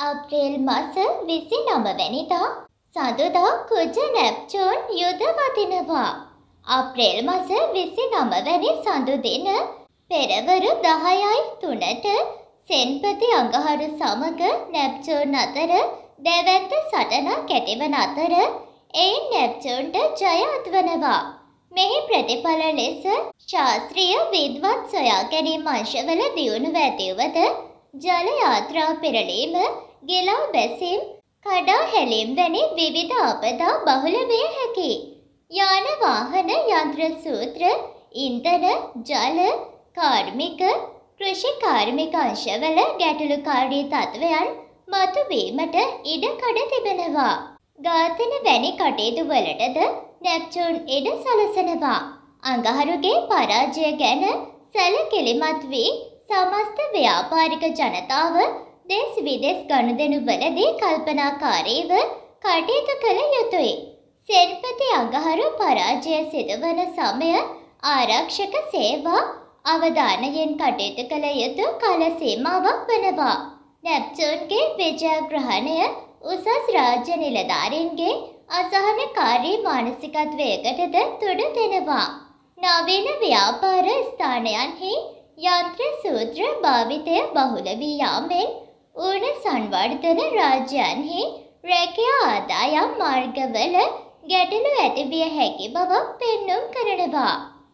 අප්‍රේල් මස විසි නමවැනිදා සඳුදා කුජ නැප්චූන් යුද වදිනවා. අප්‍රේල් මස විසි නමවැනි සඳුදින පෙරවරු දහයයි තුනට සෙන්පති අඟහරු සමග නැප්චූන් අතර දැවැත්ත සටනක් ඇතිවන අතර එයින් නැප්චූන්ට ජය අත්වනවා. මෙහි ප්‍රතිඵල ලෙස ශාස්ත්‍රීය විද්වත් සොයා ගැනීම් අංශවල දියුණුව ඇතිවද ජල යාත්‍රා පෙරලීම ගෙලා බැසීම් කඩා හැලීම් වැනි විවිධ අපදා බහුල විය හැකි. යාන වාහන යන්ත්‍ර සූත්‍ර ඉන්ධන ජල කාර්මික කෘෂි කාර්මික අංශවල ගැටලුකාරී තත්ත්වයන් මතුවීමට ඉඩ කඩ තිබෙනවා. ඝාතන වැනි කටයුතු වලටද නැප්චූන් ඉඩ සලසනවා. අඟහරුගේ පරාජය ගැන සැලකිලිමත් වී සමස්ත ව්‍යාපාරික ජනතාව දෙස් විදෙස් ගනුදෙනුවලදී කල්පනාකාරීව කටයුතු කළ යුතුයි. සෙන්පති අඟහරු පරාජය සිදුවන සමය ආරක්ෂක සේවා අවධානයෙන් කටයුතු කළ යුතු කල සීමාවක් වනවා. නැප්චූන්ගේ විජයග්‍රහණය උසස් රාජ්‍ය නිලධාරීන්ගේ අසහනකාරී මානසිකත්වයකටද තුඩ දෙනවා. නවීන ව්‍යාපාර ස්ථානයන්හි යන්ත්‍ර සූත්‍ර භාවිතය බහුල වී යාමෙන් ඌන සංවර්ධන රාජ්‍යයන්හි රැකියා ආදායම් මාර්ගවල ගැටලු ඇතිවිය හැකි බවක් පෙන්නුම් කරනවා.